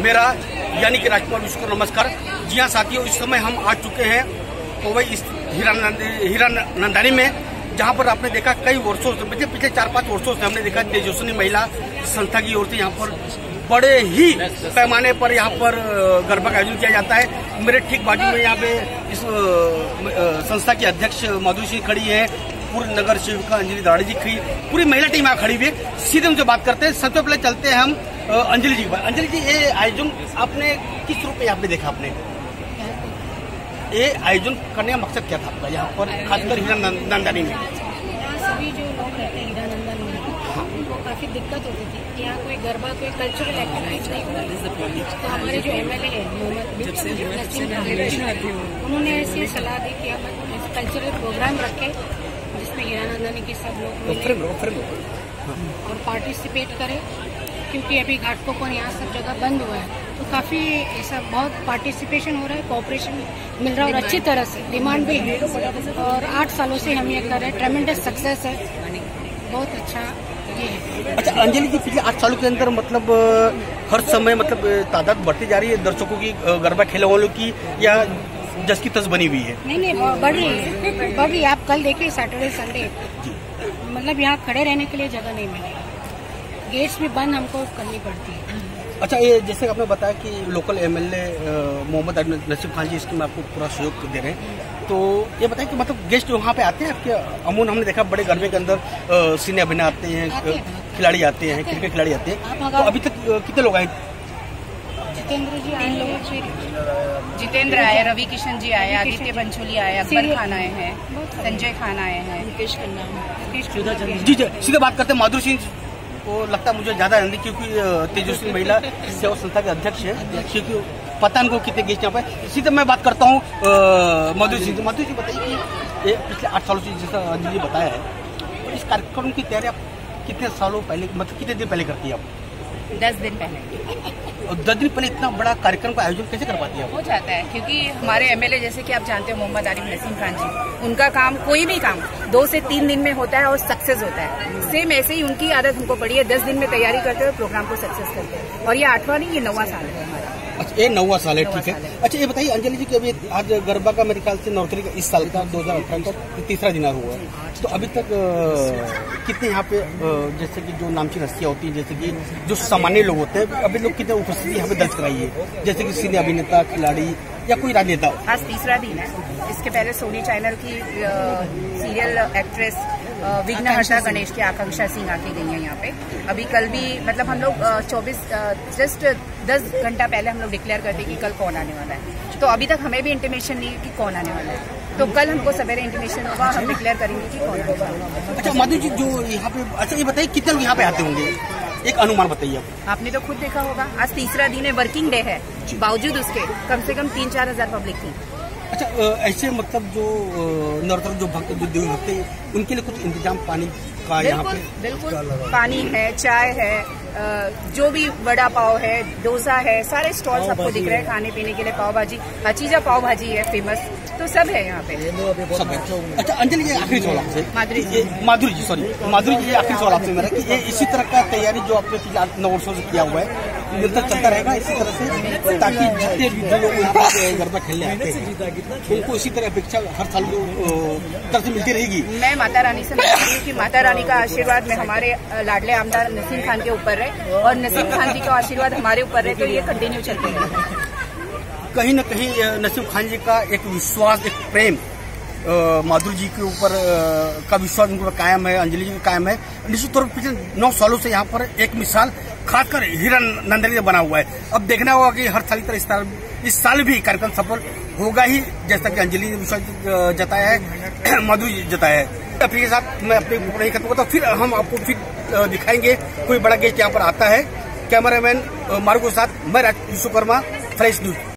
मेरा यानी कि राजकुमार विश्व को नमस्कार। जी हाँ साथियों, इस समय हम आ चुके हैं कोवई इस हीरा हीरा नंदानी में, जहाँ पर आपने देखा कई वर्षों से पिछले पिछले चार पाँच वर्षों से हमने देखा तेजस्विनी महिला संस्था की ओर से यहाँ पर बड़े ही पैमाने पर यहाँ पर गरबा का आयोजन किया जाता है। मेरे ठीक बाजू में यहाँ पे इस संस्था की अध्यक्ष मधु सिंह खड़ी है। पूर्व नगर सेविका अंजलि दाड़ी जी खड़ी पूरी महिला टीम यहाँ खड़ी हुई है। सीधे उनसे बात करते हैं। सबसे पहले चलते हैं हम अंजलि जी अंजलि जी ये आयोजन आपने किस रूप में यहाँ पे देखा आपने? ये आयोजन करने का मकसद क्या था आपका यहाँ पर खासकर हीरा नंदानी में? सभी जो लोग रहते हैं हीरानंदन में उनको काफ़ी दिक्कत होती थी। कि यहाँ कोई गरबा कोई कल्चरल एक्टिविटीज़ नहीं होती तो हमारे जो एम एल ए है उन्होंने ऐसी सलाह दी कि हम कल्चरल प्रोग्राम रखें जिसमें हीरानंदनी के सब लोग और पार्टिसिपेट करें। क्योंकि अभी घाटकोपर यहाँ सब जगह बंद हुआ है। तो काफ़ी ऐसा बहुत पार्टिसिपेशन हो रहा है कॉपरेशन मिल रहा है और अच्छी तरह से डिमांड भी है। और आठ सालों से हम ये कर रहे हैं ट्रेमेंडस सक्सेस है। बहुत अच्छा ये है। अच्छा अंजलि जी पिछले आठ सालों के अंदर मतलब हर समय मतलब तादाद बढ़ती जा रही है दर्शकों की गरबा खेलने वालों की या जस की तस बनी हुई है? नहीं नहीं बढ़ रही है। बढ़ रही है। आप कल देखिए सैटरडे संडे मतलब यहाँ खड़े रहने के लिए जगह नहीं मिलेगी गेट्स भी बंद हमको करनी पड़ती है। अच्छा ये जैसे आपने बताया कि लोकल एमएलए मोहम्मद नसीब खान जी इसके में आपको पूरा सहयोग दे रहे हैं। तो ये बताएँ कि मतलब गेस्ट वहाँ पे आते हैं आपके? अमून हमने देखा बड़े गरबे के अंदर सीने अभिनय आते हैं खिलाड़ी आते हैं क्रिकेट खिलाड़ी आते हैं। तो अभी तक कितने लोग आए? जितेंद्र जी आए हैं। जितेंद्र आए रवि किशन जी आए आदित्य पंचोली आए अकबर खान आए हैं संजय खान आए हैं। मुकेश खन्ना। जी जी सीधे बात करते हैं माधुरी सिंह। को लगता मुझे ज़्यादा आनंद क्योंकि तेजस्वी महिला सेवा संस्था के अध्यक्ष है, क्योंकि पता उनको कितने गेस्ट यहाँ पे तरह मैं बात करता हूँ मधु सिंह मधु जी, बताइए कि पिछले आठ सालों से जैसा जी बताया है तो इस कार्यक्रम की तैयारी आप कितने सालों पहले मतलब कितने दिन पहले करती है आप? दस दिन पहले। और दस दिन पहले इतना बड़ा कार्यक्रम का आयोजन कैसे कर पाती है हो जाता है क्योंकि हमारे एमएलए जैसे कि आप जानते हो मोहम्मद आरिफ नसीम खान जी उनका काम कोई भी काम दो से तीन दिन में होता है और सक्सेस होता है। सेम ऐसे ही उनकी आदत हमको पड़ी है दस दिन में तैयारी करते हुए प्रोग्राम को सक्सेस करते हैं और ये आठवां नहीं ये नवा साल है हमारा। अच्छा ये नौवा साल है ठीक है। अच्छा ये बताइए अंजलि जी की अभी आज गरबा का मेरे ख्याल से नवरात्रि का इस साल का दो हज़ार अठारह का तीसरा दिन हुआ है। तो अभी तक कितने यहाँ पे जैसे कि जो नामचीन हस्तियाँ होती हैं जैसे कि जो सामान्य लोग होते हैं अभी लोग कितने उपस्थिति यहाँ पे दर्ज कराई है जैसे कि सीनियर अभिनेता खिलाड़ी या कोई राजनेता आज तीसरा दिन है। इसके पहले सोनी चैनल की सीरियल एक्ट्रेस विघ्नहर्षा गणेश की आकांक्षा सिंह आके गई है यहाँ पे। अभी कल भी मतलब हम लोग चौबीस जस्ट दस घंटा पहले हम लोग डिक्लेयर करते कि कल कौन आने वाला है। तो अभी तक हमें भी इंटीमेशन नहीं है कि कौन आने वाला है। तो कल हमको सवेरे इंटीमेशन होगा हम डिक्लेयर करेंगे कि कौन आने वाला है। अच्छा मधु जी जो यहाँ पे अच्छा ये बताइए कितने लोग यहाँ पे आते होंगे? एक अनुमान बताइए आप। आपने तो खुद देखा होगा आज तीसरा दिन है वर्किंग डे है। बावजूद उसके कम से कम तीन चार हज़ार पब्लिक थी। अच्छा ऐसे मतलब जो नवरात्र जो भक्त जो देवी भक्त है उनके लिए कुछ इंतज़ाम पानी का यहाँ पे बिल्कुल। पानी है चाय है जो भी वड़ा पाव है डोसा है सारे स्टॉल सबको दिख रहे हैं खाने पीने के लिए पाव भाजी हचीजा पाव भाजी है फ़ेमस तो सब है यहाँ पे। सब है। अच्छा अंजलि जी आखिरी सवाल आपसे। माधुरी जी। माधुरी जी सॉरी माधुरी जी आखिरी सवाल आपसे मेरा कि ये इसी तरह का तैयारी जो आपने पिछले नौ वर्षों से किया हुआ है निरंतर चलता रहेगा इसी तरह से ताकि जितने जो लोग गरबा खेलने आते हैं उनको इसी तरह अपेक्षा हर साल तरह से मिलती रहेगी। मैं माता रानी से मांगती हूँ कि माता रानी का आशीर्वाद में हमारे लाडले आमदार नसीम खान के ऊपर रहे और नसीम खान जी का आशीर्वाद हमारे ऊपर रहे तो ये कंटिन्यू चलते रहेगा कहीं न कहीं नसीम खान जी का एक विश्वास एक प्रेम माधुरी जी के ऊपर का विश्वास उनका कायम है अंजलि जी कायम है। निश्चित तौर पर पिछले नौ सालों से यहाँ पर एक मिसाल खासकर हीरा नंदनी ने बना हुआ है। अब देखना होगा कि हर साल तरह इस साल इस साल भी कार्यक्रम सफल होगा ही, जैसा कि अंजलि जताया है, मधु जताया है। अपने के साथ मैं अपने नहीं खत्म करता फिर हम आपको फिर दिखाएँगे कोई बड़ा गेस्ट यहाँ पर आता है। कैमरामैन मारू के साथ, मैं विश्वकर्मा, फ्रेश न्यूज़।